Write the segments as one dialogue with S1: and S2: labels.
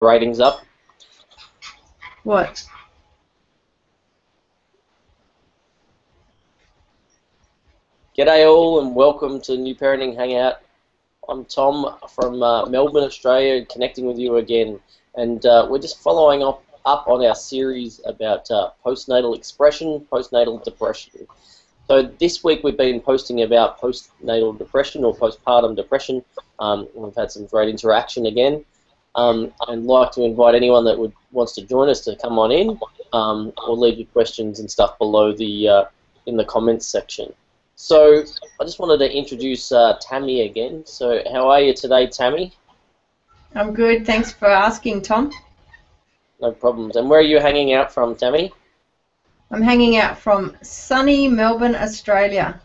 S1: ratings up.
S2: What?
S1: G'day all and welcome to New Parenting Hangout. I'm Tom from uh, Melbourne, Australia, connecting with you again. And uh, we're just following up, up on our series about uh, postnatal expression, postnatal depression. So this week we've been posting about postnatal depression or postpartum depression. Um, we've had some great interaction again. Um, I'd like to invite anyone that would wants to join us to come on in um, or leave your questions and stuff below the uh, in the comments section. So I just wanted to introduce uh, Tammy again. So how are you today, Tammy?
S2: I'm good. Thanks for asking, Tom.
S1: No problems. And where are you hanging out from, Tammy?
S2: I'm hanging out from sunny Melbourne, Australia.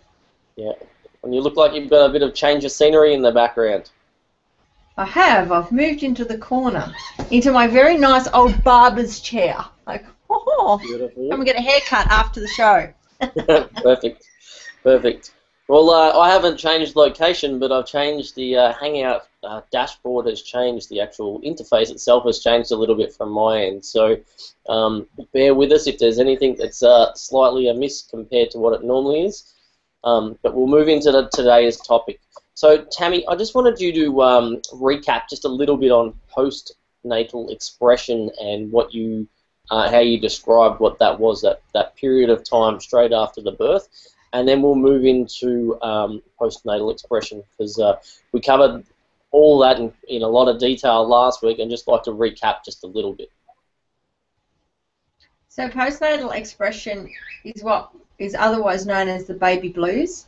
S1: Yeah. And you look like you've got a bit of change of scenery in the background.
S2: I have. I've moved into the corner, into my very nice old barber's chair. Like, oh,
S1: Beautiful.
S2: come and get a haircut after the show.
S1: Perfect. Perfect. Well, uh, I haven't changed location, but I've changed the uh, Hangout uh, dashboard has changed. The actual interface itself has changed a little bit from my end. So um, bear with us if there's anything that's uh, slightly amiss compared to what it normally is. Um, but we'll move into the, today's topic. So, Tammy, I just wanted you to um, recap just a little bit on postnatal expression and what you, uh, how you described what that was, that, that period of time straight after the birth and then we'll move into um, postnatal expression because uh, we covered all that in, in a lot of detail last week and just like to recap just a little bit.
S2: So postnatal expression is what is otherwise known as the baby blues.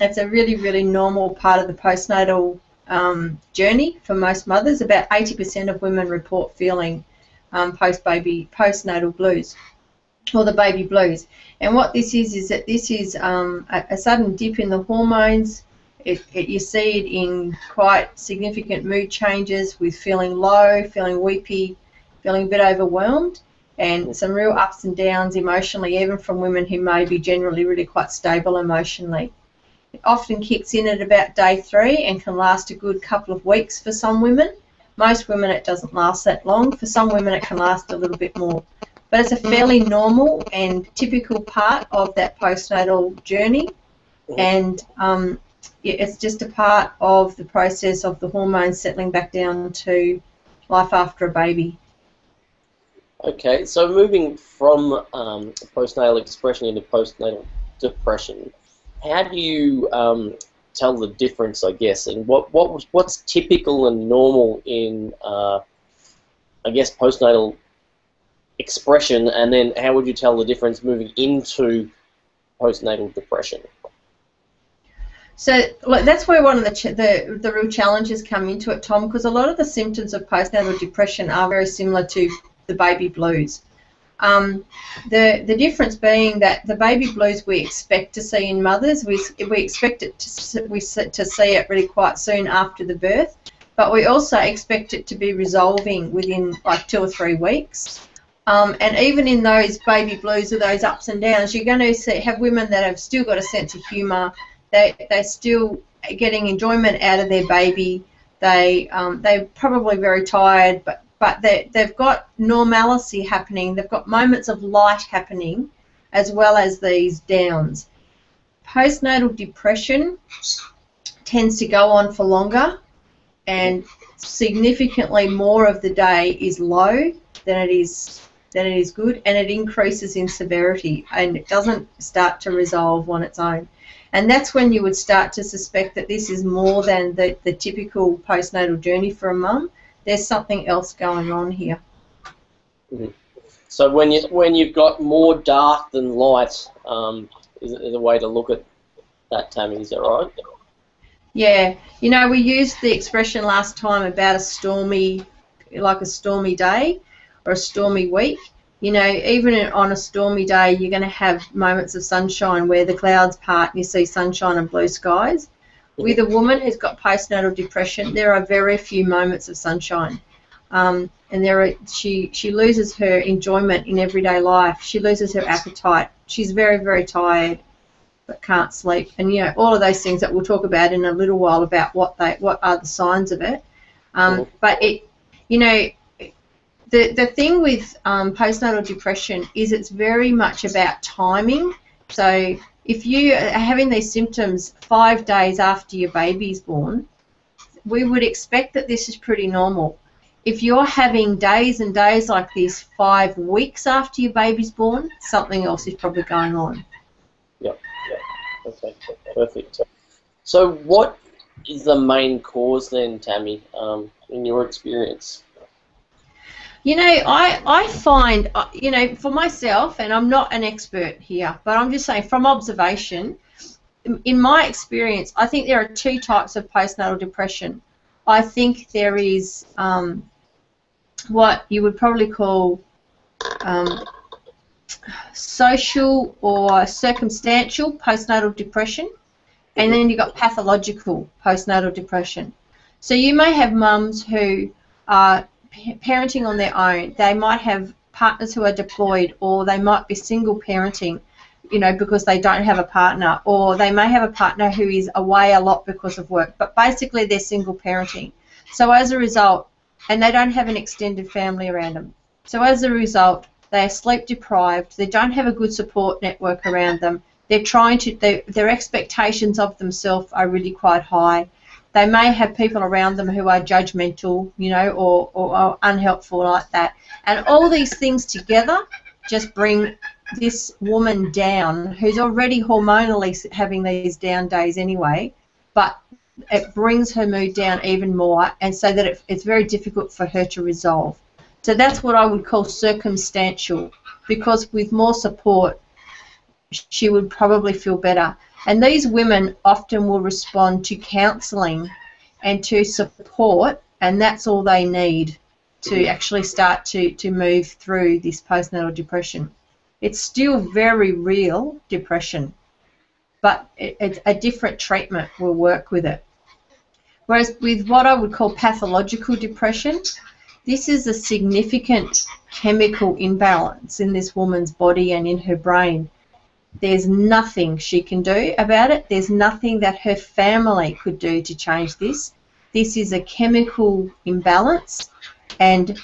S2: It's a really, really normal part of the postnatal um, journey for most mothers. About 80% of women report feeling um, post-baby postnatal blues or the baby blues. And what this is is that this is um, a, a, sudden dip in the hormones. It, it, you see it in quite significant mood changes with feeling low, feeling weepy, feeling a bit overwhelmed, and some real ups and downs emotionally, even from women who may be generally really quite stable emotionally. It often kicks in at about day three and can last a good couple of weeks for some women. Most women it doesn't last that long. For some women it can last a little bit more but it's a fairly normal and typical part of that postnatal journey, and um, it's just a part of the process of the hormones settling back down to life after a baby.
S1: Okay, so moving from um, postnatal expression into postnatal depression, how do you um, tell the difference, I guess, and what what what's typical and normal in, uh, I guess, postnatal expression, and then how would you tell the difference moving into postnatal depression?
S2: So that's where one of the, the the real challenges come into it, Tom, because a lot of the symptoms of postnatal depression are very similar to the baby blues. Um, the the difference being that the baby blues we expect to see in mothers, we, we expect it to we to see it really quite soon after the birth, but we also expect it to be resolving within like two or three weeks. Um, and even in those baby blues or those ups and downs, you're going to see, have women that have still got a sense of humour. They, they're still getting enjoyment out of their baby. They, um, they're probably very tired, but, but they, they've got normalcy happening. They've got moments of light happening as well as these downs. Postnatal depression tends to go on for longer and significantly more of the day is low than it is then it is good and it increases in severity and it doesn't start to resolve on its own. And that's when you would start to suspect that this is more than the, the typical postnatal journey for a mum. There's something else going on here.
S1: So when you when you've got more dark than light, um, is, is a way to look at that, Tammy. Is that right?
S2: Yeah. You know, we used the expression last time about a stormy, like a stormy day or a stormy week. You know, even on a stormy day, you're going to have moments of sunshine where the clouds part and you see sunshine and blue skies. With a woman who's got postnatal depression, there are very few moments of sunshine. Um, and there are, she, she loses her enjoyment in everyday life. She loses her appetite. She's very, very tired but can't sleep. And, you know, all of those things that we'll talk about in a little while about what they what are the signs of it. Um, but it, you know, the, the thing with um, postnatal depression is it's very much about timing. So if you are having these symptoms five days after your baby's born, we would expect that this is pretty normal. If you're having days and days like this five weeks after your baby's born, something else is probably going on.
S1: Yep, yep. Okay, perfect. So, what is the main cause then, Tammy, um, in your experience?
S2: You know, I, I find, uh, you know, for myself, and I'm not an expert here, but I'm just saying from observation, in my experience, I think there are two types of postnatal depression. I think there is um, what you would probably call um, social or circumstantial postnatal depression, and then you've got pathological postnatal depression. So you may have mums who are parenting on their own. They might have partners who are deployed, or they might be single parenting, you know, because they don't have a partner, or they may have a partner who is away a lot because of work. But basically, they're single parenting. So as a result, and they don't have an extended family around them. So as a result, they are sleep deprived. They don't have a good support network around them. They're trying to. They, their expectations of themselves are really quite high they may have people around them who are judgmental, you know, or, or, or unhelpful like that. And all these things together just bring this woman down who's already hormonally having these down days anyway, but it brings her mood down even more, and so that it, it's very difficult for her to resolve. So that's what I would call circumstantial, because with more support, she would probably feel better. And these women often will respond to counselling and to support, and that's all they need to actually start to, to move through this postnatal depression. It's still very real depression, but it, it, a different treatment will work with it. Whereas with what I would call pathological depression, this is a significant chemical imbalance in this woman's body and in her brain there's nothing she can do about it. There's nothing that her family could do to change this. This is a chemical imbalance, and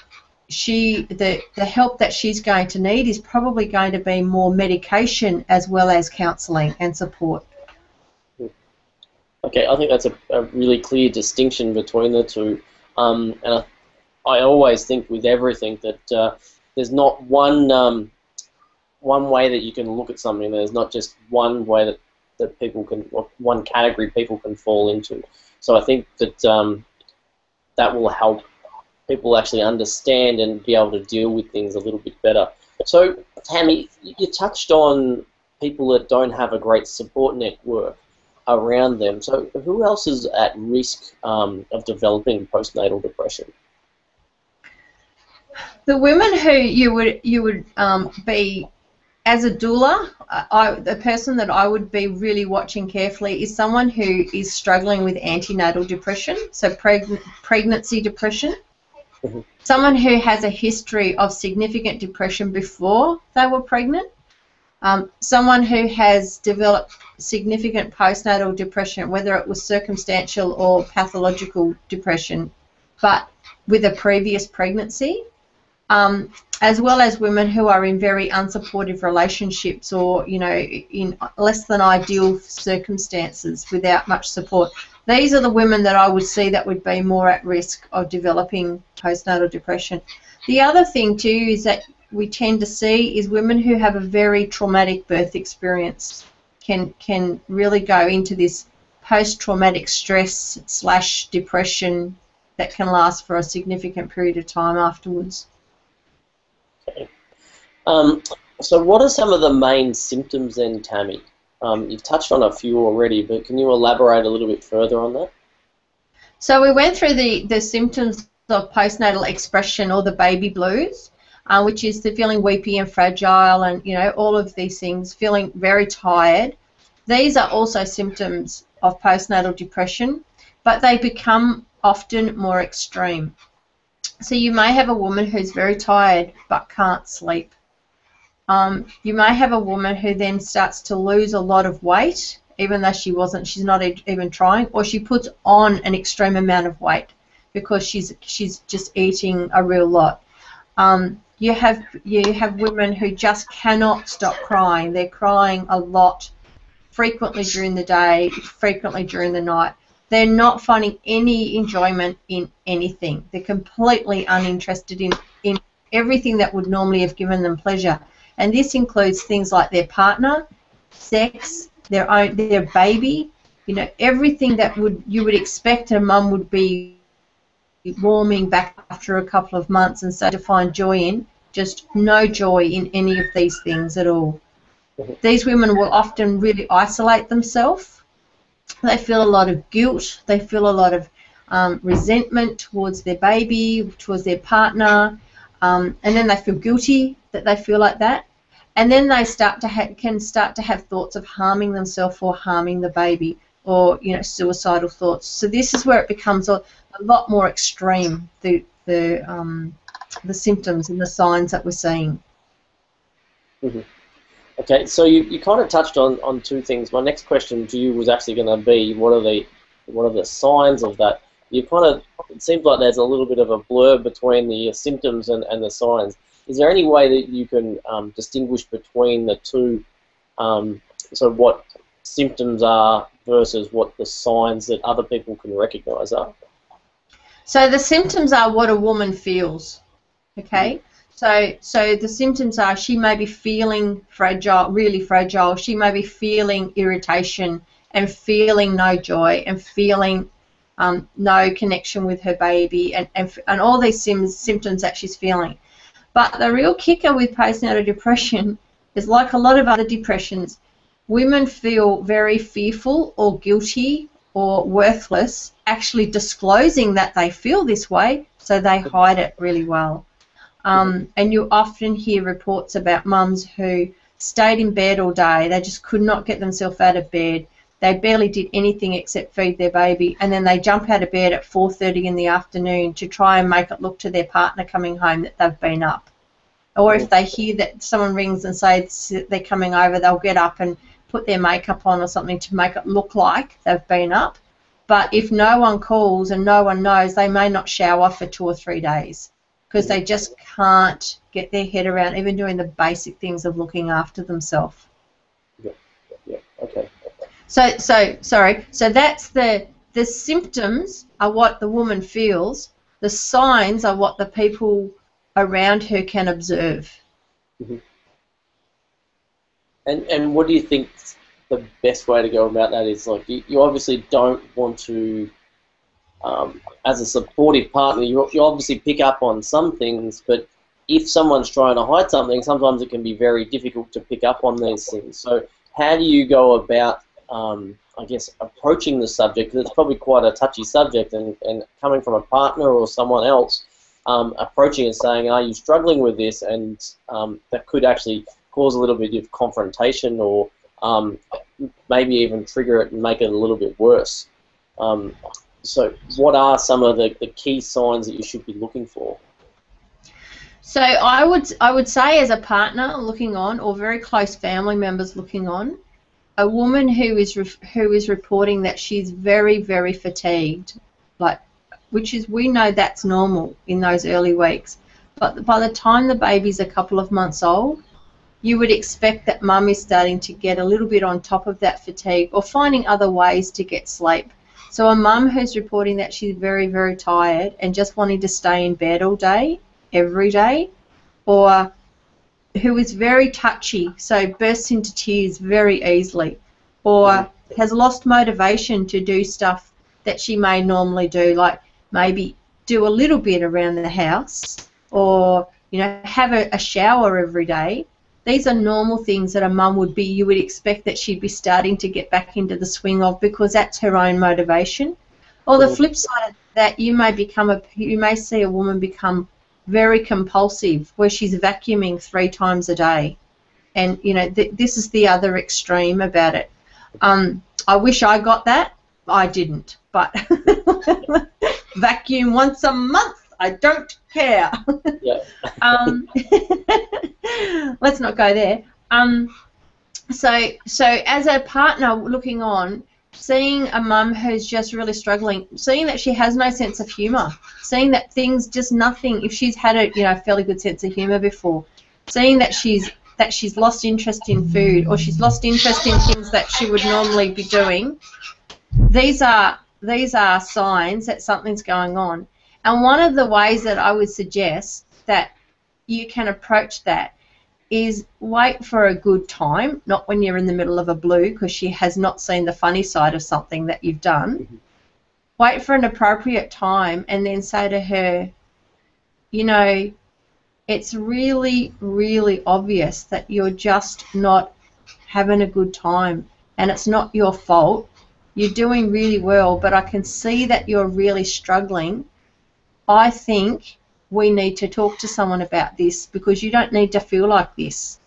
S2: she the the help that she's going to need is probably going to be more medication as well as counselling and support.
S1: Okay, I think that's a, a really clear distinction between the two, um, and I, I, always think with everything that uh, there's not one um, one way that you can look at something. There's not just one way that, that people can, one category people can fall into. So I think that um, that will help people actually understand and be able to deal with things a little bit better. So, Tammy, you touched on people that don't have a great support network around them. So, who else is at risk um, of developing postnatal depression?
S2: The women who you would you would um, be as a doula, I, the person that I would be really watching carefully is someone who is struggling with antenatal depression, so preg- pregnancy depression. Mm-hmm. Someone who has a history of significant depression before they were pregnant. Um, someone who has developed significant postnatal depression, whether it was circumstantial or pathological depression, but with a previous pregnancy. Um, as well as women who are in very unsupportive relationships or, you know, in less than ideal circumstances without much support. These are the women that I would see that would be more at risk of developing postnatal depression. The other thing too is that we tend to see is women who have a very traumatic birth experience can can really go into this post-traumatic stress slash depression that can last for a significant period of time afterwards.
S1: Um, so what are some of the main symptoms then, Tammy? Um, you've touched on a few already, but can you elaborate a little bit further on that?
S2: So we went through the, the symptoms of postnatal expression or the baby blues, uh, which is the feeling weepy and fragile and, you know, all of these things, feeling very tired. These are also symptoms of postnatal depression, but they become often more extreme. So you may have a woman who's very tired but can't sleep. Um, you may have a woman who then starts to lose a lot of weight, even though she wasn't, she's not even trying, or she puts on an extreme amount of weight because she's she's just eating a real lot. Um, you have you have women who just cannot stop crying. They're crying a lot, frequently during the day, frequently during the night. They're not finding any enjoyment in anything. They're completely uninterested in, in everything that would normally have given them pleasure. And this includes things like their partner, sex, their own their baby, you know, everything that would you would expect a mum would be warming back after a couple of months and so to find joy in, just no joy in any of these things at all. Mm-hmm. These women will often really isolate themselves. They feel a lot of guilt. They feel a lot of um, resentment towards their baby, towards their partner, um, and then they feel guilty that they feel like that. And then they start to ha- can start to have thoughts of harming themselves or harming the baby, or you know suicidal thoughts. So this is where it becomes a, a lot more extreme. The the um, the symptoms and the signs that we're seeing.
S1: Mm-hmm. Okay, so you, you kind of touched on, on two things. My next question to you was actually going to be what are the what are the signs of that? You kind of it seems like there's a little bit of a blur between the symptoms and, and the signs. Is there any way that you can um, distinguish between the two? Um, so what symptoms are versus what the signs that other people can recognise are?
S2: So the symptoms are what a woman feels. Okay. So so the symptoms are she may be feeling fragile, really fragile. She may be feeling irritation and feeling no joy and feeling um, no connection with her baby and, and, and all these symptoms that she's feeling. But the real kicker with postnatal depression is like a lot of other depressions, women feel very fearful or guilty or worthless actually disclosing that they feel this way, so they hide it really well. Um, and you often hear reports about mums who stayed in bed all day, they just could not get themselves out of bed. They barely did anything except feed their baby, and then they jump out of bed at 4:30 in the afternoon to try and make it look to their partner coming home that they've been up. Or if they hear that someone rings and says they're coming over, they'll get up and put their makeup on or something to make it look like they've been up. But if no one calls and no one knows, they may not shower for two or three days because they just can't get their head around even doing the basic things of looking after themselves.
S1: Yeah, yeah, okay.
S2: So, so sorry. So that's the the symptoms are what the woman feels. The signs are what the people around her can observe.
S1: Mm-hmm. And and what do you think the best way to go about that is? Like you, you obviously don't want to, um, as a supportive partner, you, you obviously pick up on some things, but if someone's trying to hide something, sometimes it can be very difficult to pick up on these things. So how do you go about, um, I guess, approaching the subject? Because it's probably quite a touchy subject, and, and coming from a partner or someone else, um, approaching and saying, "Are you struggling with this?" and um, that could actually cause a little bit of confrontation or um, maybe even trigger it and make it a little bit worse. So, what are some of the, the key signs that you should be looking for?
S2: So I would I would say as a partner looking on, or very close family members looking on, a woman who is who is reporting that she's very very fatigued, like which is we know that's normal in those early weeks, but by the time the baby's a couple of months old, you would expect that mum is starting to get a little bit on top of that fatigue or finding other ways to get sleep. So a mum who's reporting that she's very very tired and just wanting to stay in bed all day every day, or who is very touchy, so bursts into tears very easily, or has lost motivation to do stuff that she may normally do, like maybe do a little bit around the house, or you know have a, a shower every day. These are normal things that a mum would be. You would expect that she'd be starting to get back into the swing of because that's her own motivation. Or the flip side of that, you may become a you may see a woman become very compulsive, where she's vacuuming three times a day, and you know th- this is the other extreme about it. Um, I wish I got that. I didn't, but vacuum once a month. I don't care.
S1: Yeah.
S2: um, let's not go there. Um, so, so as a partner looking on, seeing a mum who's just really struggling, seeing that she has no sense of humour, seeing that things just nothing. If she's had a you know fairly good sense of humour before, seeing that she's that she's lost interest in food or she's lost interest in things that she would normally be doing, these are these are signs that something's going on. And one of the ways that I would suggest that you can approach that is wait for a good time, not when you're in the middle of a blue because she has not seen the funny side of something that you've done. Mm-hmm. Wait for an appropriate time and then say to her, you know, it's really, really obvious that you're just not having a good time and it's not your fault. You're doing really well, but I can see that you're really struggling. I think we need to talk to someone about this because you don't need to feel like this.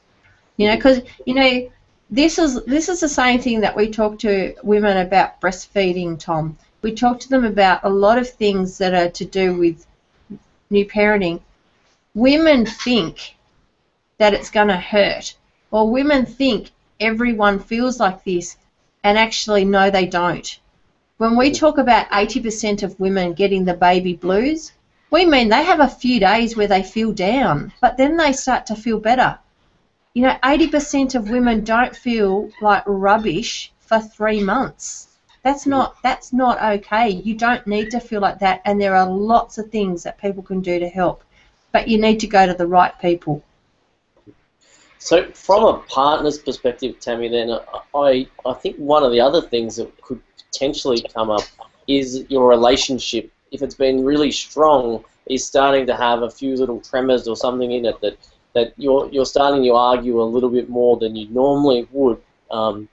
S2: You know, because you know this is this is the same thing that we talk to women about breastfeeding, Tom. We talk to them about a lot of things that are to do with new parenting. Women think that it's going to hurt, or women think everyone feels like this, and actually, no, they don't. When we talk about 80% of women getting the baby blues, we mean they have a few days where they feel down, but then they start to feel better. You know, 80% of women don't feel like rubbish for three months. That's not that's not okay. You don't need to feel like that, and there are lots of things that people can do to help, but you need to go to the right people.
S1: So, from a partner's perspective, Tammy, then I I think one of the other things that could potentially come up is your relationship if it's been really strong, is starting to have a few little tremors or something in it that, that you're, you're starting to argue a little bit more than you normally would. Um,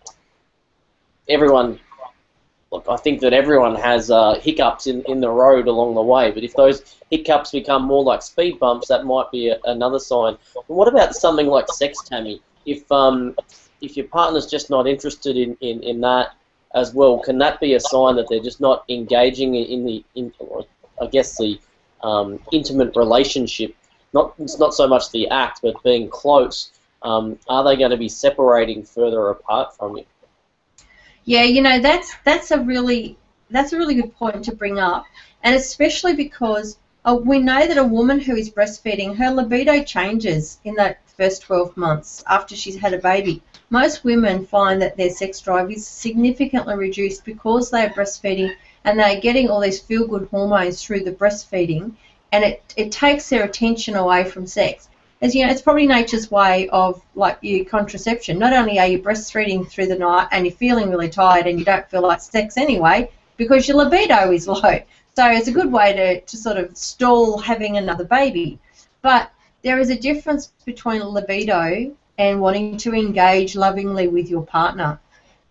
S1: everyone, look, I think that everyone has uh, hiccups in, in the road along the way, but if those hiccups become more like speed bumps, that might be a, another sign. But what about something like sex, Tammy? If, um, if your partner's just not interested in, in, in that, as well. Can that be a sign that they're just not engaging in the, in, I guess, the um, intimate relationship? Not it's not so much the act, but being close. Um, are they going to be separating further apart from you?
S2: Yeah, you know that's that's a really that's a really good point to bring up, and especially because uh, we know that a woman who is breastfeeding, her libido changes in that first 12 months after she's had a baby. Most women find that their sex drive is significantly reduced because they are breastfeeding and they're getting all these feel good hormones through the breastfeeding, and it, it takes their attention away from sex. As you know, it's probably nature's way of like your contraception. Not only are you breastfeeding through the night and you're feeling really tired and you don't feel like sex anyway because your libido is low. So it's a good way to, to sort of stall having another baby. But there is a difference between libido and wanting to engage lovingly with your partner.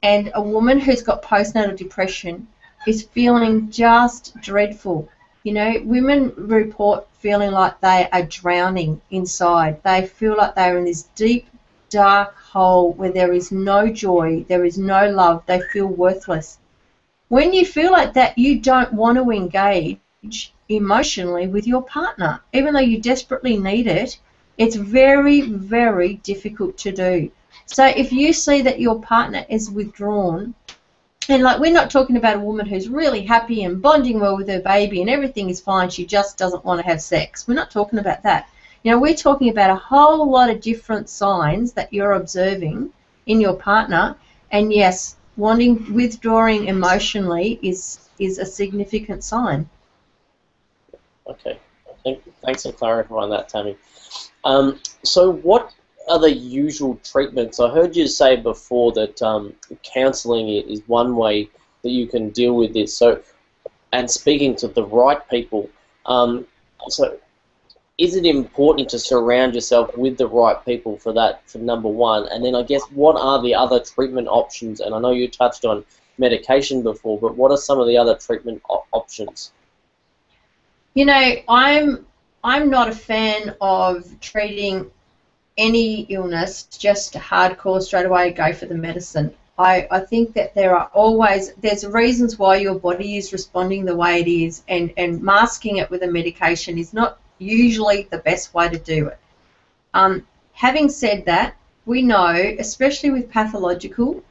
S2: And a woman who's got postnatal depression is feeling just dreadful. You know, women report feeling like they are drowning inside. They feel like they're in this deep, dark hole where there is no joy, there is no love, they feel worthless. When you feel like that, you don't want to engage emotionally with your partner. Even though you desperately need it, it's very, very difficult to do. So if you see that your partner is withdrawn, and like we're not talking about a woman who's really happy and bonding well with her baby and everything is fine, she just doesn't want to have sex. We're not talking about that. You know, we're talking about a whole lot of different signs that you're observing in your partner, and yes, wanting withdrawing emotionally is is a significant sign.
S1: Okay, thanks for clarifying that, Tammy. Um, so, what are the usual treatments? I heard you say before that um, counselling is one way that you can deal with this. So, and speaking to the right people. Um, so, is it important to surround yourself with the right people for that? For number one, and then I guess what are the other treatment options? And I know you touched on medication before, but what are some of the other treatment options?
S2: You know, I'm I'm not a fan of treating any illness just hardcore straight away go for the medicine. I, I think that there are always there's reasons why your body is responding the way it is and, and masking it with a medication is not usually the best way to do it. Um, having said that, we know, especially with pathological,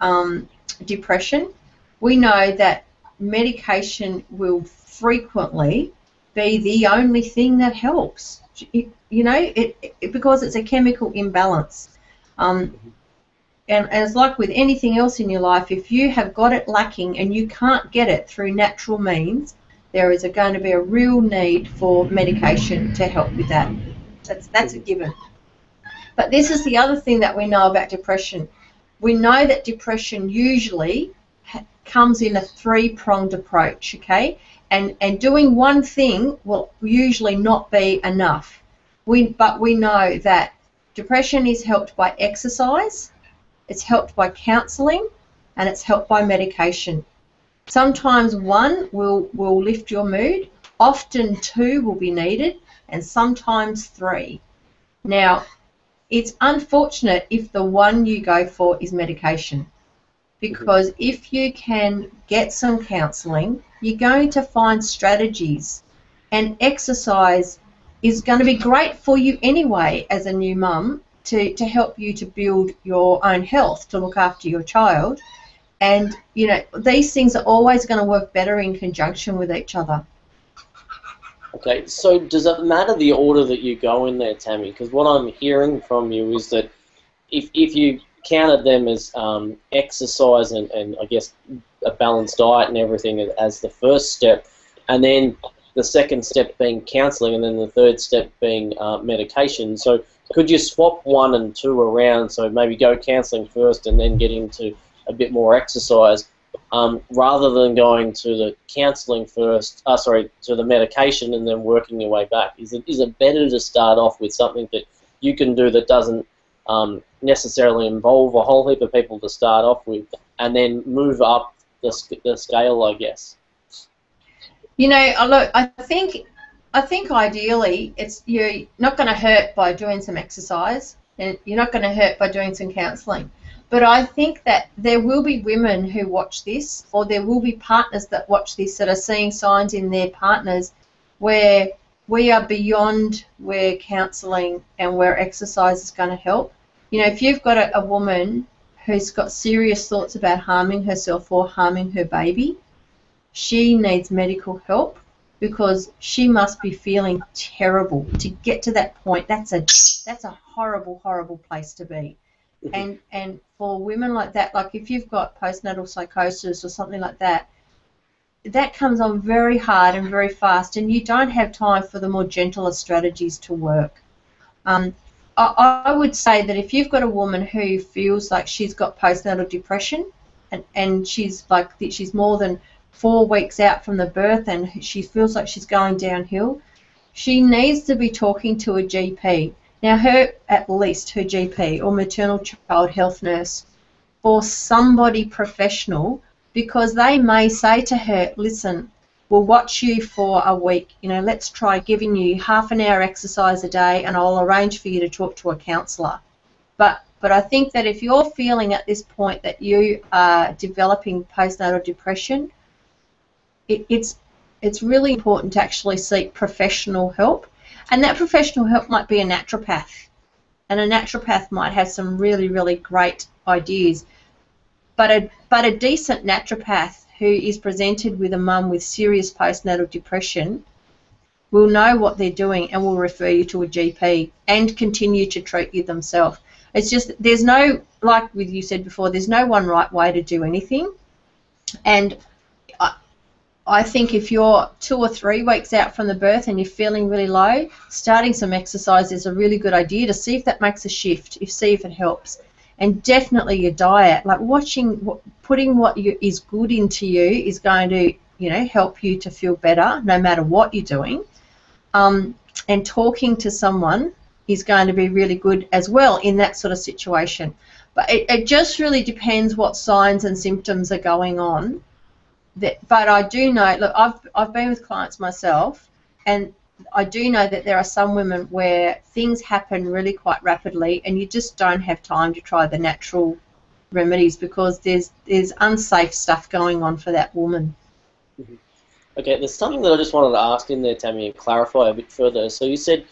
S2: um, depression, we know that medication will frequently be the only thing that helps. You know, it, it, because it's a chemical imbalance. Um, and, and it's like with anything else in your life, if you have got it lacking and you can't get it through natural means, there is a, going to be a real need for medication to help with that. That's, that's a given. But this is the other thing that we know about depression. We know that depression usually comes in a three-pronged approach, okay? And, and doing one thing will usually not be enough. We, but we know that depression is helped by exercise, it's helped by counselling, and it's helped by medication. Sometimes one will, will lift your mood, often two will be needed, and sometimes three. Now, it's unfortunate if the one you go for is medication because if you can get some counselling, you're going to find strategies. And exercise is going to be great for you anyway as a new mum to, to help you to build your own health, to look after your child. And, you know, these things are always going to work better in conjunction with each other.
S1: Okay, so does it matter the order that you go in there, Tammy? Because what I'm hearing from you is that if, if you counted them as um, exercise and, and I guess a balanced diet and everything as the first step, and then the second step being counselling, and then the third step being uh, medication. So could you swap one and two around? So maybe go counselling first and then get into a bit more exercise, um, rather than going to the counselling first. Uh, sorry, to the medication and then working your way back. Is it is it better to start off with something that you can do that doesn't um, necessarily involve a whole heap of people to start off with, and then move up the, the scale, I guess.
S2: You know, look, I think I think ideally it's you're not going to hurt by doing some exercise, and you're not going to hurt by doing some counselling. But I think that there will be women who watch this, or there will be partners that watch this that are seeing signs in their partners where we are beyond where counselling and where exercise is going to help. You know, if you've got a, a woman who's got serious thoughts about harming herself or harming her baby, she needs medical help because she must be feeling terrible to get to that point. That's a that's a horrible, horrible place to be. Mm-hmm. And and for women like that, like if you've got postnatal psychosis or something like that, that comes on very hard and very fast, and you don't have time for the more gentler strategies to work. Um, I, I would say that if you've got a woman who feels like she's got postnatal depression, and, and she's like she's more than four weeks out from the birth and she feels like she's going downhill, she needs to be talking to a GP. Now, her, at least her GP or maternal child health nurse, or somebody professional, because they may say to her, listen, we'll watch you for a week. You know, let's try giving you half an hour exercise a day, and I'll arrange for you to talk to a counsellor. But but I think that if you're feeling at this point that you are developing postnatal depression, it, it's it's really important to actually seek professional help, and that professional help might be a naturopath, and a naturopath might have some really really great ideas. But a but a decent naturopath who is presented with a mum with serious postnatal depression will know what they're doing and will refer you to a GP and continue to treat you themselves. It's just there's no like with you said before, there's no one right way to do anything. And I, I think if you're two or three weeks out from the birth and you're feeling really low, starting some exercise is a really good idea to see if that makes a shift, if see if it helps and definitely your diet. Like watching, putting what you, is good into you is going to, you know, help you to feel better no matter what you're doing. Um, and talking to someone is going to be really good as well in that sort of situation. But it, it just really depends what signs and symptoms are going on. That, but I do know, look, I've, I've been with clients myself, and I do know that there are some women where things happen really quite rapidly, and you just don't have time to try the natural remedies because there's there's unsafe stuff going on for that woman.
S1: Mm-hmm. Okay, there's something that I just wanted to ask in there, Tammy, and clarify a bit further. So you said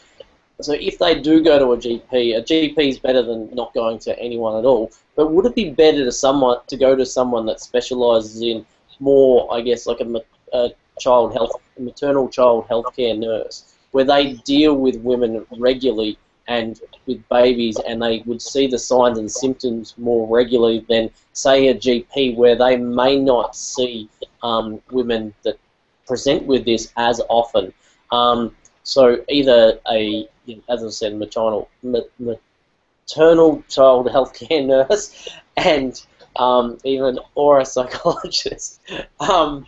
S1: so if they do go to a GP, a GP is better than not going to anyone at all. But would it be better to someone to go to someone that specialises in more, I guess, like a, a child health, maternal child healthcare nurse, where they deal with women regularly and with babies, and they would see the signs and symptoms more regularly than, say, a GP, where they may not see um, women that present with this as often. Um, so either a, as I said, maternal, maternal child healthcare nurse, and um, even or a psychologist. Um,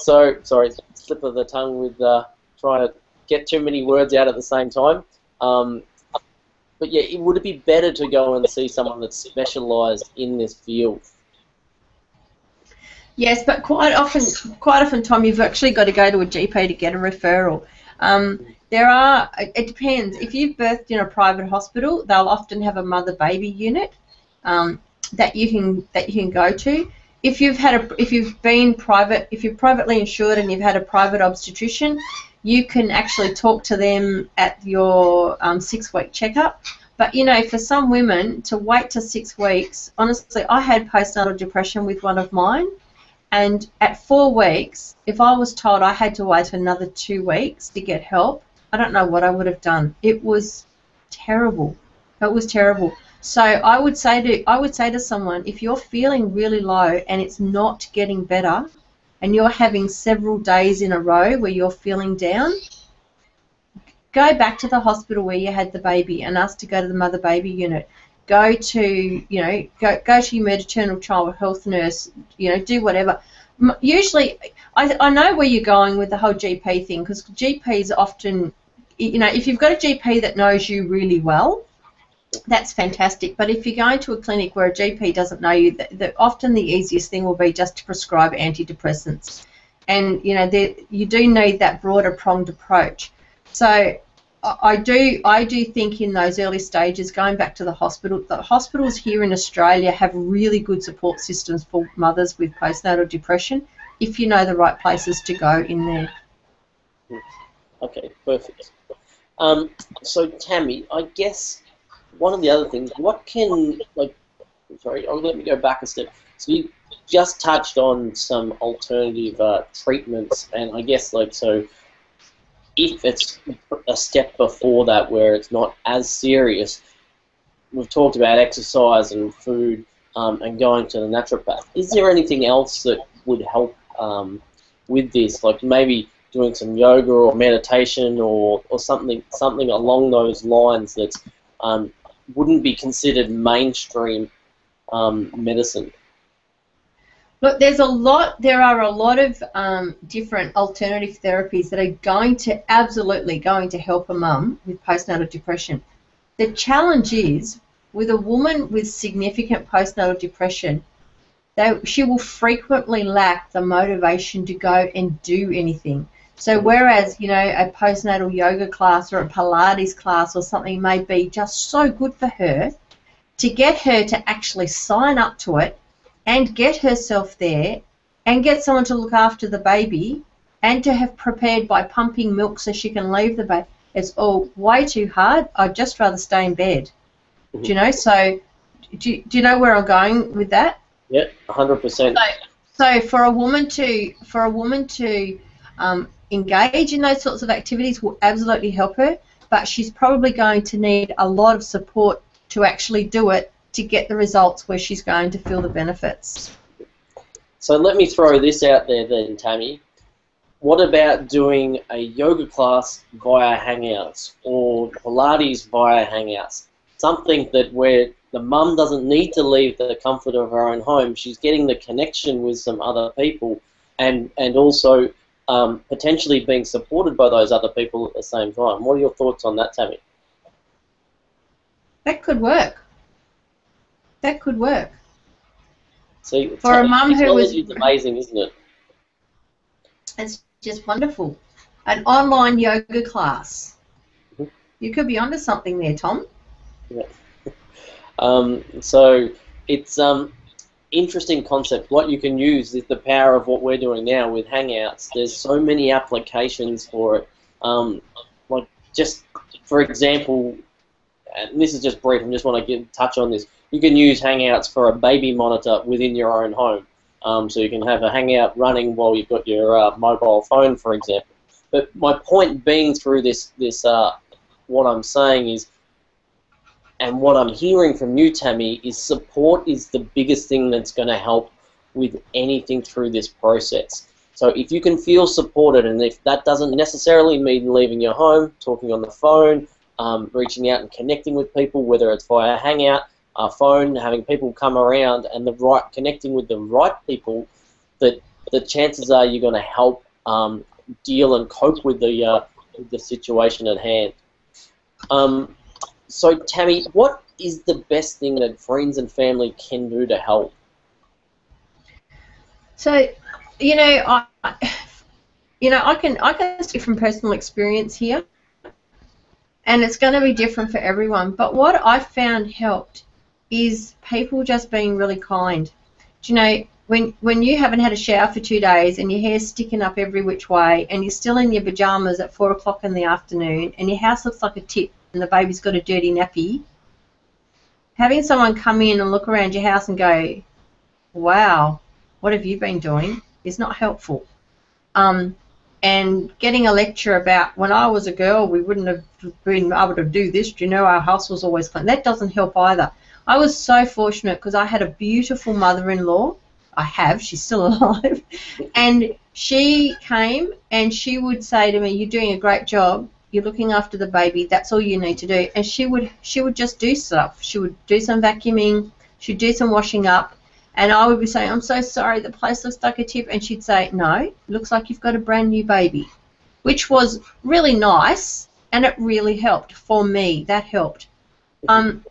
S1: so sorry, slip of the tongue with uh, trying to get too many words out at the same time. Um, but yeah, it, would it be better to go and see someone that's specialised in this field?
S2: Yes, but quite often, quite often, Tom, you've actually got to go to a GP to get a referral. Um, there are. It depends. If you've birthed in a private hospital, they'll often have a mother-baby unit um, that you can that you can go to. If you've had a if you've been private if you're privately insured and you've had a private obstetrician, you can actually talk to them at your um, six-week checkup. But you know, for some women to wait to six weeks, honestly, I had postnatal depression with one of mine, and at four weeks, if I was told I had to wait another two weeks to get help, I don't know what I would have done. It was terrible. It was terrible. So I would say to I would say to someone, if you're feeling really low and it's not getting better, and you're having several days in a row where you're feeling down, go back to the hospital where you had the baby and ask to go to the mother baby unit. Go to you know go go to your maternal child health nurse. You know do whatever. Usually, I, I know where you're going with the whole GP thing because GPs often, you know, if you've got a GP that knows you really well, that's fantastic. But if you're going to a clinic where a GP doesn't know you, the, the, often the easiest thing will be just to prescribe antidepressants. And you know, you do need that broader pronged approach. So I do I do think in those early stages, going back to the hospital, the hospitals here in Australia have really good support systems for mothers with postnatal depression. If you know the right places to go in there.
S1: Okay, perfect. Um, so Tammy, I guess one of the other things, what can like, sorry, oh, let me go back a step. So you just touched on some alternative uh, treatments, and I guess like so, if it's a step before that where it's not as serious, we've talked about exercise and food um, and going to the naturopath. Is there anything else that would help um, with this, like maybe doing some yoga or meditation or, or something something along those lines that's um, wouldn't be considered mainstream um, medicine?
S2: Look, there's a lot. There are a lot of um, different alternative therapies that are going to absolutely going to help a mum with postnatal depression. The challenge is with a woman with significant postnatal depression, they, she will frequently lack the motivation to go and do anything. So whereas, you know, a postnatal yoga class or a Pilates class or something may be just so good for her, to get her to actually sign up to it and get herself there and get someone to look after the baby and to have prepared by pumping milk so she can leave the baby, it's all way too hard. I'd just rather stay in bed. Mm-hmm. Do you know? So, do you, do you know where I'm going with that?
S1: Yeah, 100%. So,
S2: so for a woman to for a woman to um, engage in those sorts of activities will absolutely help her, but she's probably going to need a lot of support to actually do it to get the results where she's going to feel the benefits.
S1: So let me throw this out there then, Tammy. What about doing a yoga class via Hangouts or Pilates via Hangouts? Something that where the mum doesn't need to leave the comfort of her own home. She's getting the connection with some other people and, and also um, potentially being supported by those other people at the same time. What are your thoughts on that, Tammy?
S2: That could work. That could work.
S1: See, for a mum who was amazing, isn't it?
S2: It's just wonderful. An online yoga class. Mm-hmm. You could be onto something there, Tom.
S1: Yeah. um, so it's um, interesting concept. What you can use is the power of what we're doing now with Hangouts. There's so many applications for it. Um, like just for example, and this is just brief. I just want to get touch on this. You can use Hangouts for a baby monitor within your own home. Um, so you can have a Hangout running while you've got your uh, mobile phone, for example. But my point being through this, this uh, what I'm saying is, and what I'm hearing from you, Tammy, is support is the biggest thing that's going to help with anything through this process. So if you can feel supported, and if that doesn't necessarily mean leaving your home, talking on the phone, um, reaching out and connecting with people, whether it's via Hangout, a phone, having people come around, and the right connecting with the right people, that the chances are you're going to help um, deal and cope with the uh, the situation at hand. Um, so, Tammy, what is the best thing that friends and family can do to help?
S2: So, you know, I, you know, I can I can speak from personal experience here, and it's going to be different for everyone. But what I found helped is people just being really kind. Do you know, when when you haven't had a shower for two days and your hair's sticking up every which way and you're still in your pajamas at four o'clock in the afternoon and your house looks like a tip and the baby's got a dirty nappy, having someone come in and look around your house and go, "Wow, what have you been doing?" is not helpful. Um, and getting a lecture about when I was a girl, we wouldn't have been able to do this. Do you know our house was always clean? That doesn't help either. I was so fortunate because I had a beautiful mother-in-law I have, she's still alive. and she came and she would say to me, You're doing a great job, you're looking after the baby, that's all you need to do. And she would she would just do stuff. She would do some vacuuming, she'd do some washing up, and I would be saying, I'm so sorry, the place looks like a tip and she'd say, No, looks like you've got a brand new baby. Which was really nice and it really helped for me. That helped. Um,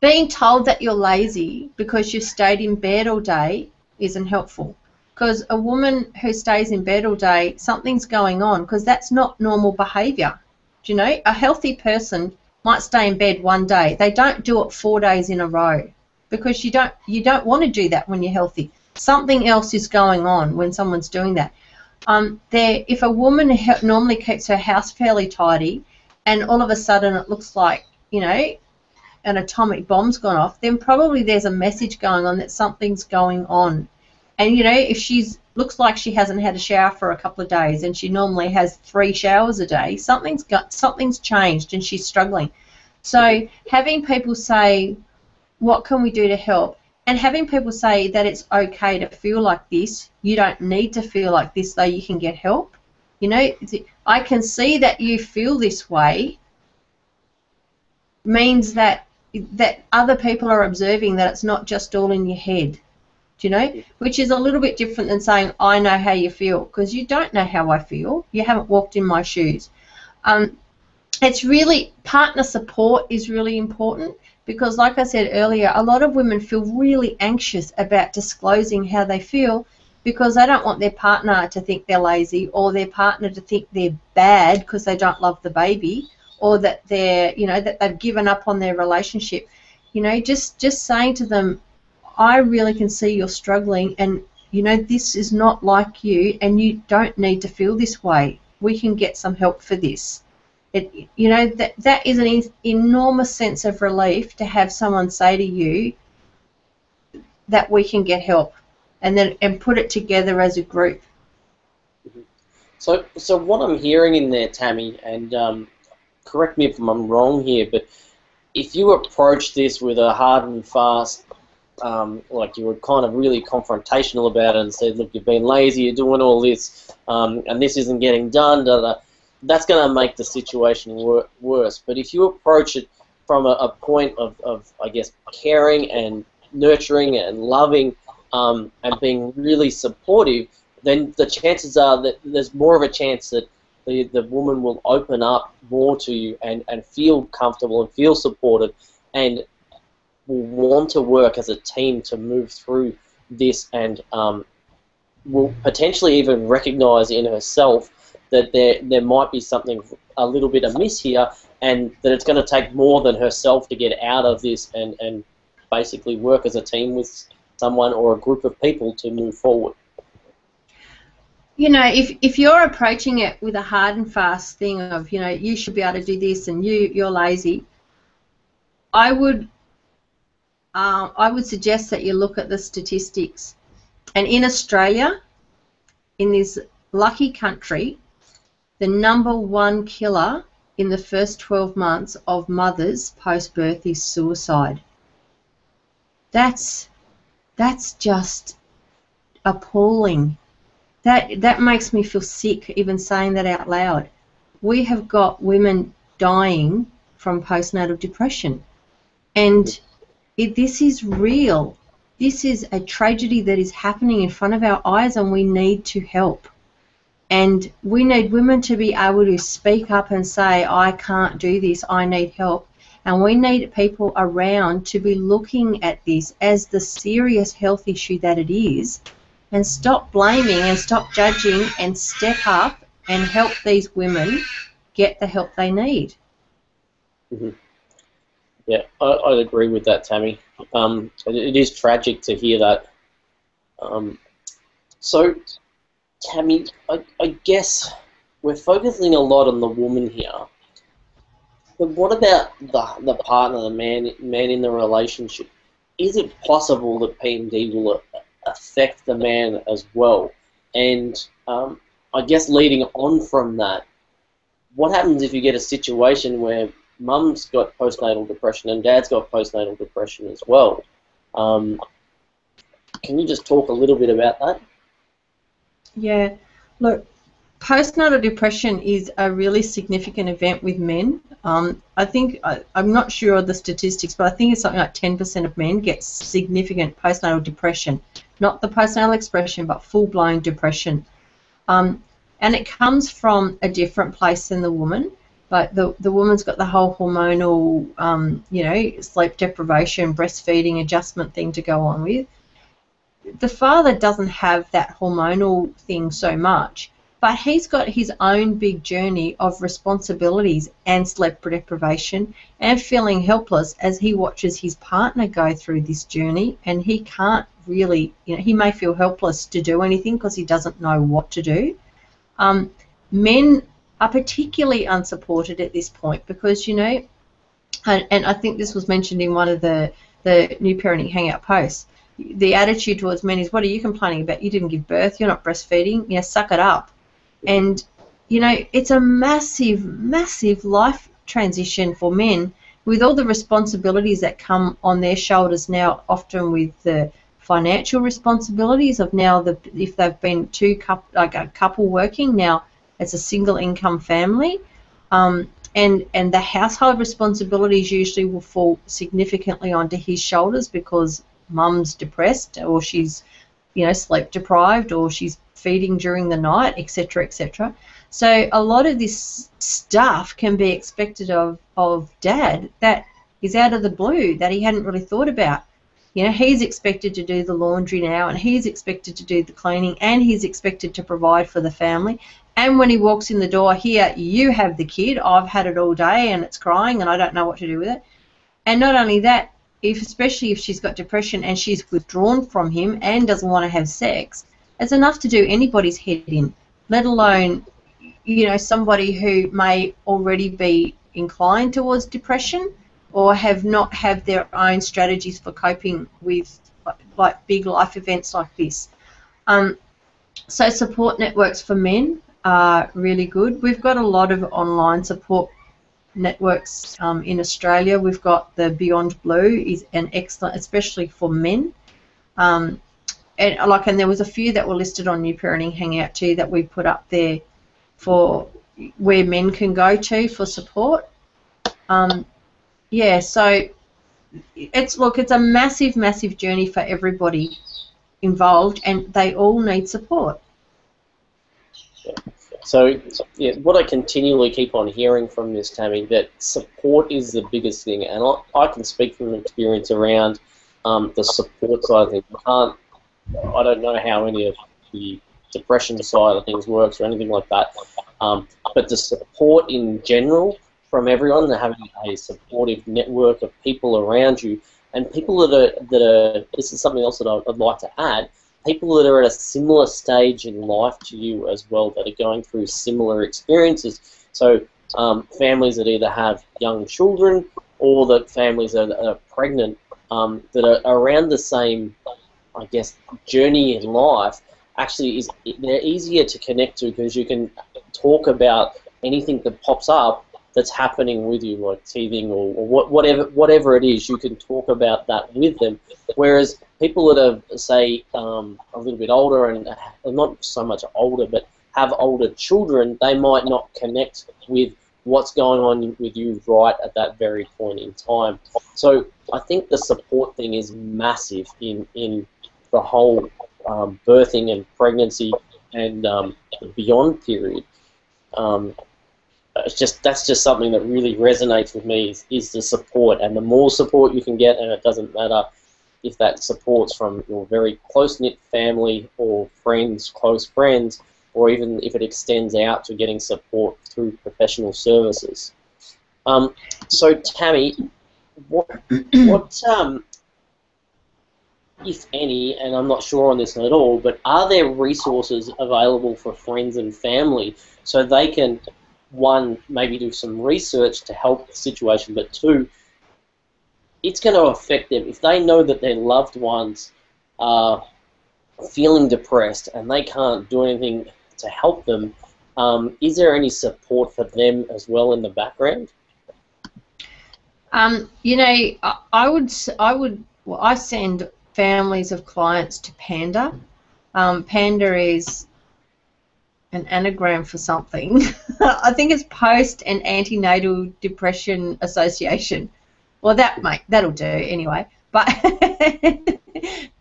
S2: being told that you're lazy because you stayed in bed all day isn't helpful. Because a woman who stays in bed all day, something's going on because that's not normal behaviour. Do you know? A healthy person might stay in bed one day. They don't do it four days in a row because you don't you don't want to do that when you're healthy. Something else is going on when someone's doing that. Um, there, if a woman normally keeps her house fairly tidy, and all of a sudden it looks like you know an atomic bomb's gone off, then probably there's a message going on that something's going on. And you know, if she's looks like she hasn't had a shower for a couple of days and she normally has three showers a day, something's got something's changed and she's struggling. So having people say, what can we do to help? And having people say that it's okay to feel like this, you don't need to feel like this though you can get help. You know, I can see that you feel this way means that that other people are observing that it's not just all in your head. Do you know? Which is a little bit different than saying, I know how you feel, because you don't know how I feel. You haven't walked in my shoes. Um, it's really, partner support is really important because, like I said earlier, a lot of women feel really anxious about disclosing how they feel because they don't want their partner to think they're lazy or their partner to think they're bad because they don't love the baby or that they're you know that they've given up on their relationship you know just just saying to them i really can see you're struggling and you know this is not like you and you don't need to feel this way. We can get some help for this. It you know that that is an enormous sense of relief to have someone say to you that we can get help and then and put it together as a group.
S1: So so what i'm hearing in there tammy and um, correct me if I'm wrong here, but if you approach this with a hard and fast, um, like you were kind of really confrontational about it and said, look, you've been lazy, you're doing all this, um, and this isn't getting done, da, da, that's going to make the situation wor worse. But if you approach it from a, a point of, of, I guess, caring and nurturing and loving um, and being really supportive, then the chances are that there's more of a chance that the, the woman will open up more to you and, and feel comfortable and feel supported and will want to work as a team to move through this and um, will potentially even recognize in herself that there, there might be something a little bit amiss here and that it's going to take more than herself to get out of this and, and basically work as a team with someone or a group of people to move forward.
S2: you know, if if you're approaching it with a hard and fast thing of, you know, you should be able to do this and you you're lazy, I would um, I would suggest that you look at the statistics. And in Australia, in this lucky country, the number one killer in the first 12 months of mothers post birth is suicide. That's that's just appalling. That that makes me feel sick even saying that out loud. We have got women dying from postnatal depression. And it, this is real. This is a tragedy that is happening in front of our eyes and we need to help. And we need women to be able to speak up and say, I can't do this, I need help. And we need people around to be looking at this as the serious health issue that it is and stop blaming and stop judging and step up and help these women get the help they need.
S1: Mm-hmm. Yeah, I, would agree with that, Tammy. Um, it, it is tragic to hear that. Um, so, Tammy, I, I guess we're focusing a lot on the woman here. But what about the the partner, the man man in the relationship? Is it possible that PND will affect the man as well? And um, I guess leading on from that, what happens if you get a situation where mum's got postnatal depression and dad's got postnatal depression as well? Um, can you just talk a little bit about that?
S2: Yeah, look, postnatal depression is a really significant event with men. Um, I think I, am not sure of the statistics, but I think it's something like 10% of men get significant postnatal depression, not the postnatal expression, but full-blown depression. Um, and it comes from a different place than the woman. But the the woman's got the whole hormonal, um, you know, sleep deprivation, breastfeeding adjustment thing to go on with the father doesn't have that hormonal thing so much, but he's got his own big journey of responsibilities and sleep deprivation and feeling helpless as he watches his partner go through this journey and he can't really, you know, he may feel helpless to do anything because he doesn't know what to do. Um, men are particularly unsupported at this point because, you know, and, and I think this was mentioned in one of the, the New Parenting Hangout posts the attitude towards men is, what are you complaining about? You didn't give birth. You're not breastfeeding. Know, suck it up. And, you know, it's a massive, massive life transition for men with all the responsibilities that come on their shoulders now, often with the financial responsibilities of now the if they've been two couple like a couple working now it's a single income family. Um, and and the household responsibilities usually will fall significantly onto his shoulders because mum's depressed or she's you know sleep deprived or she's feeding during the night etc etc so a lot of this stuff can be expected of of dad that is out of the blue that he hadn't really thought about. You know he's expected to do the laundry now and he's expected to do the cleaning and he's expected to provide for the family and when he walks in the door here you have the kid i've had it all day and it's crying and i don't know what to do with it and not only that if especially if she's got depression and she's withdrawn from him and doesn't want to have sex, it's enough to do anybody's head in, let alone you know somebody who may already be inclined towards depression or have not have their own strategies for coping with like big life events like this. Um, so support networks for men are really good. We've got a lot of online support networks um, in Australia. We've got the Beyond Blue is an excellent, especially for men. Um, and like, and there was a few that were listed on New Parenting Hangout too that we put up there for where men can go to for support. Um, yeah, so it's look, it's a massive, massive journey for everybody involved, and they all need support.
S1: So, yeah, what I continually keep on hearing from this, Tammy, that support is the biggest thing, and I, I can speak from experience around um, the support side of things. I can't, I don't know how any of the depression side of things works or anything like that, um, but the support in general from everyone having a supportive network of people around you and people that are that are. This is something else that I'd like to add people that are at a similar stage in life to you as well, that are going through similar experiences. So um, families that either have young children or that families that are pregnant um, that are around the same, I guess, journey in life actually is they're easier to connect to because you can talk about anything that pops up that's happening with you, like teething or, or what, whatever whatever it is, you can talk about that with them. Whereas people that are say um, a little bit older and not so much older, but have older children, they might not connect with what's going on with you right at that very point in time. So I think the support thing is massive in, in the whole um, birthing and pregnancy and um, beyond period. Um, it's just that's just something that really resonates with me is, is the support and the more support you can get and it doesn't matter if that support's from your very close knit family or friends, close friends, or even if it extends out to getting support through professional services. Um, so, Tammy, what, what um, if any, and I'm not sure on this at all, but are there resources available for friends and family so they can, one, maybe do some research to help the situation, but two, it's going to affect them. If they know that their loved ones are feeling depressed and they can't do anything to help them. Um, is there any support for them as well in the background?
S2: Um, you know, I, would, I would, well, I send families of clients to Panda. Um, Panda is an anagram for something. I think it's Post and Antenatal Depression Association. Well, that mate, that'll do anyway. But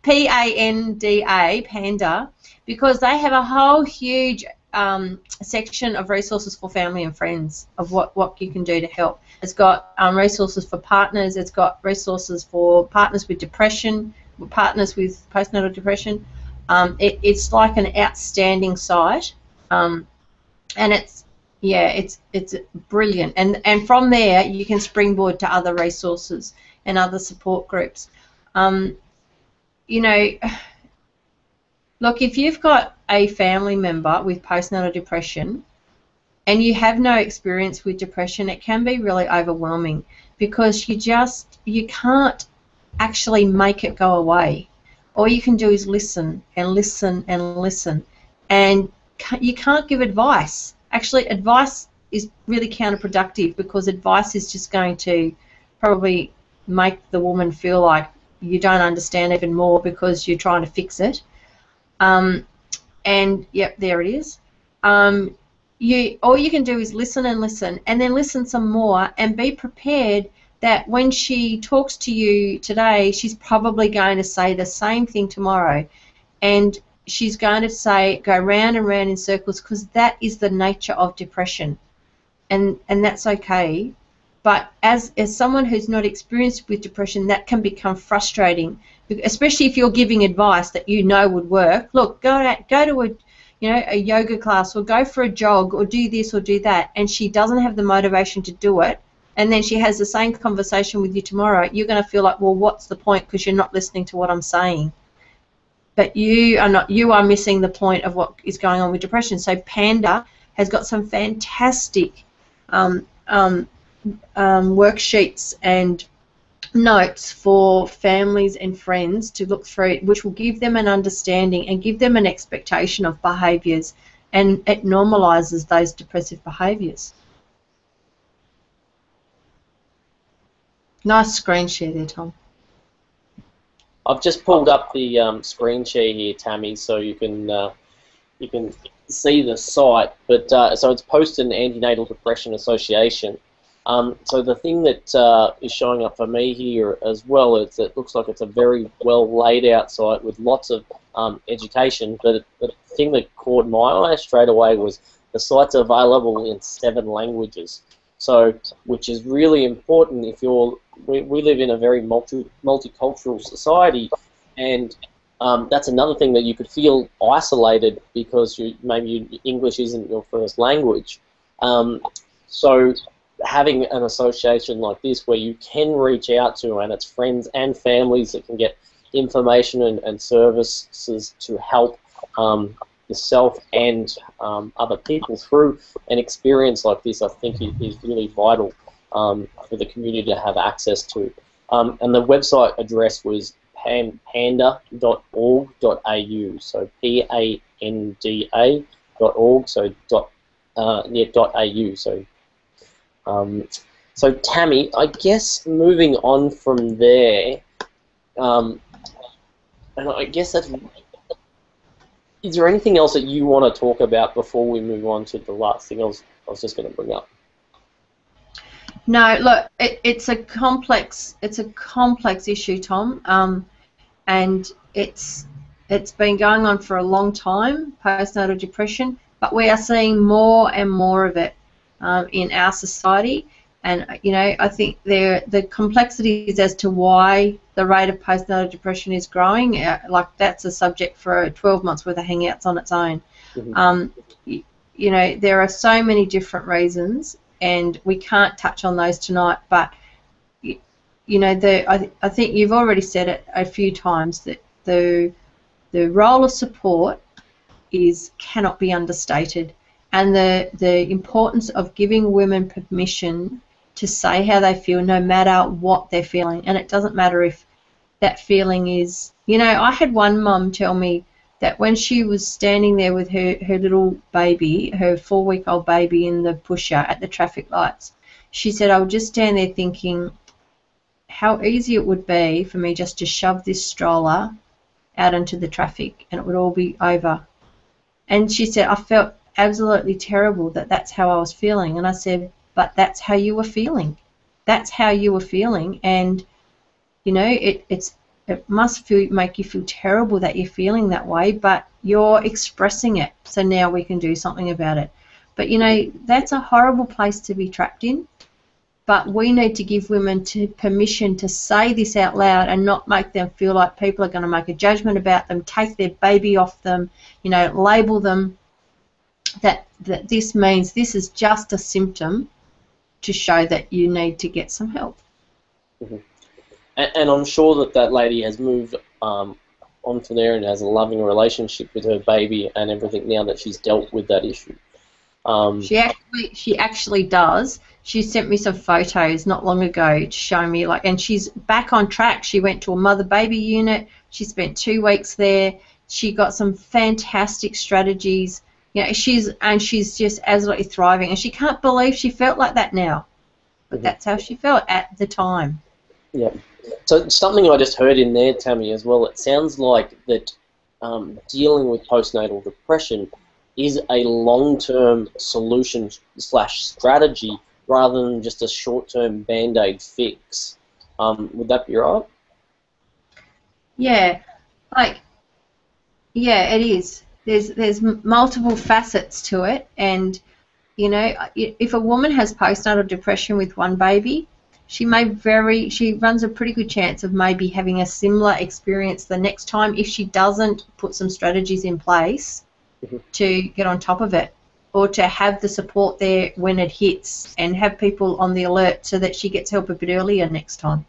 S2: P A N D A Panda because they have a whole huge um, section of resources for family and friends of what, what you can do to help. It's got um, resources for partners, it's got resources for partners with depression, partners with postnatal depression. Um, it, it's like an outstanding site, um, and it's yeah, it's it's brilliant. And and from there you can springboard to other resources and other support groups. Um, you know Look, if you've got a family member with postnatal depression and you have no experience with depression, it can be really overwhelming because you just you can't actually make it go away. All you can do is listen and listen and listen, and you can't give advice. Actually, advice is really counterproductive because advice is just going to probably make the woman feel like you don't understand even more because you're trying to fix it. Um, and yep, there it is. Um, you all you can do is listen and listen, and then listen some more, and be prepared that when she talks to you today, she's probably going to say the same thing tomorrow, and she's going to say go round and round in circles because that is the nature of depression, and and that's okay. But as as someone who's not experienced with depression, that can become frustrating especially if you're giving advice that you know would work. Look, go to, go to a you know a yoga class or go for a jog or do this or do that, and she doesn't have the motivation to do it, and then she has the same conversation with you tomorrow. You're going to feel like, well, what's the point? Because you're not listening to what I'm saying. But you are not. You are missing the point of what is going on with depression. So Panda has got some fantastic um, um, um, worksheets and notes for families and friends to look through, which will give them an understanding and give them an expectation of behaviours, and it normalises those depressive behaviours. Nice screen share there, Tom.
S1: I've just pulled up the um, screen share here, Tammy, so you can uh, you can see the site. But uh, so it's Post and Antenatal Depression Association. Um, so the thing that uh, is showing up for me here as well is it looks like it's a very well laid out site with lots of um, education. But the thing that caught my eye straight away was the site's available in seven languages. So, which is really important if you're. We, we live in a very multi multicultural society, and um, that's another thing that you could feel isolated because you, maybe English isn't your first language. Um, so having an association like this where you can reach out to and it's friends and families that can get information and, and services to help um, yourself and um, other people through an experience like this, I think is really vital um, for the community to have access to. Um, and the website address was panda.org.au, so P-A-N-D-A dot org, so dot, uh, yeah, dot au. So, um, so Tammy, I guess moving on from there, um, and I guess that's is there anything else that you want to talk about before we move on to the last thing I was, I was just going to bring up?
S2: No, look, it, it's a complex it's a complex issue, Tom, um, and it's it's been going on for a long time, postnatal depression, but we are seeing more and more of it um, in our society. And you know, I think there the complexities as to why the rate of postnatal depression is growing. Uh, like that's a subject for 12 months worth of hangouts on its own. Mm-hmm. Um, you, you know, there are so many different reasons, and we can't touch on those tonight. But you, know, the I, I think you've already said it a few times that the the role of support is cannot be understated, and the the importance of giving women permission to say how they feel no matter what they're feeling. And it doesn't matter if that feeling is, you know, I had one mum tell me that when she was standing there with her, her little baby, her four week old baby in the pusher at the traffic lights, she said, I would just stand there thinking how easy it would be for me just to shove this stroller out into the traffic and it would all be over. And she said, I felt absolutely terrible that that's how I was feeling. And I said, but that's how you were feeling. That's how you were feeling, and you know it, it's it must feel make you feel terrible that you're feeling that way, but you're expressing it. So now we can do something about it. But you know that's a horrible place to be trapped in. But we need to give women to permission to say this out loud and not make them feel like people are going to make a judgment about them, take their baby off them, you know, label them that that this means this is just a symptom to show that you need to get some help.
S1: Mm-hmm. And, and, I'm sure that that lady has moved um, on from there and has a loving relationship with her baby and everything now that she's dealt with that issue.
S2: Um, she actually she actually does. She sent me some photos not long ago to show me like, and she's back on track. She went to a mother baby unit. She spent two weeks there. She got some fantastic strategies you know, she's and she's just absolutely thriving, and she can't believe she felt like that now. But mm-hmm. that's how she felt at the time.
S1: Yeah. So something I just heard in there, Tammy, as well. It sounds like that um, dealing with postnatal depression is a long-term solution slash strategy rather than just a short-term band-aid fix. Um, would that be right?
S2: Yeah, like, yeah, it is there's there's multiple facets to it, and you know, if a woman has postnatal depression with one baby, she may very she runs a pretty good chance of maybe having a similar experience the next time if she doesn't put some strategies in place mm-hmm. to get on top of it or to have the support there when it hits and have people on the alert so that she gets help a bit earlier next time.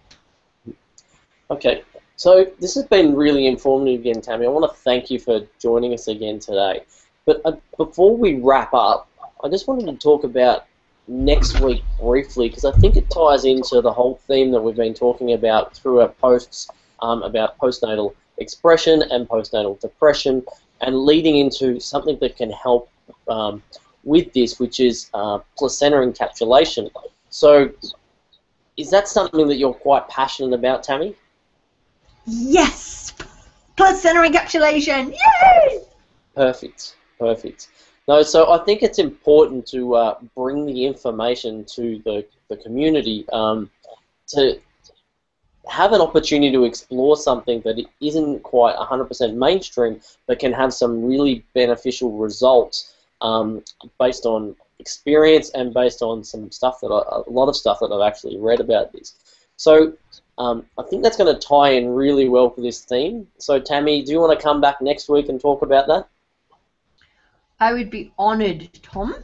S1: Okay, so this has been really informative again, Tammy. I want to thank you for joining us again today. But uh, before we wrap up, I just wanted to talk about next week briefly because I think it ties into the whole theme that we've been talking about through our posts um, about postnatal expression and postnatal depression and leading into something that can help um, with this, which is uh, placenta encapsulation. So, is that something that you're quite passionate about, Tammy?
S2: Yes! Placenta encapsulation! Yay!
S1: Perfect, perfect. No, so I think it's important to uh, bring the information to the, the community um, to have an opportunity to explore something that isn't quite 100% mainstream, but can have some really beneficial results um, based on experience and based on some stuff that I, a lot of stuff that I've actually read about this. So um, I think that's going to tie in really well for this theme. So, Tammy, do you want to come back next week and talk about that?
S2: I would be honoured, Tom.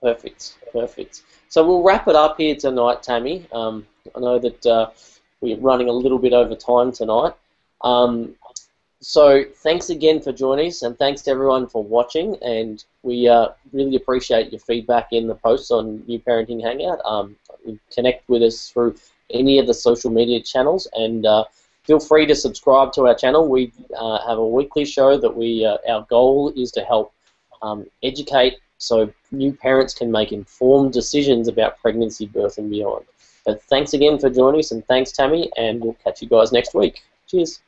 S1: Perfect, perfect. So we'll wrap it up here tonight, Tammy. Um, I know that uh, we're running a little bit over time tonight. Um, so thanks again for joining us, and thanks to everyone for watching. And we uh, really appreciate your feedback in the posts on New Parenting Hangout. Um, connect with us through any of the social media channels, and uh, feel free to subscribe to our channel. We uh, have a weekly show that we uh, our goal is to help um, educate so new parents can make informed decisions about pregnancy, birth, and beyond. But thanks again for joining us, and thanks Tammy, and we'll catch you guys next week. Cheers.